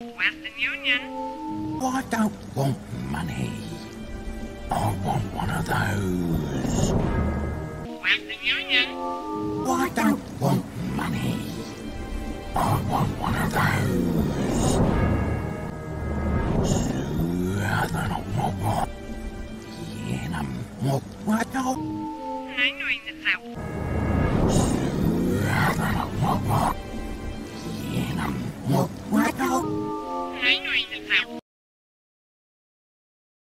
Western Union. I don't want money. I want one of those. Western Union. I don't want money. I want one of those. Yeah, I know it's ignoring them.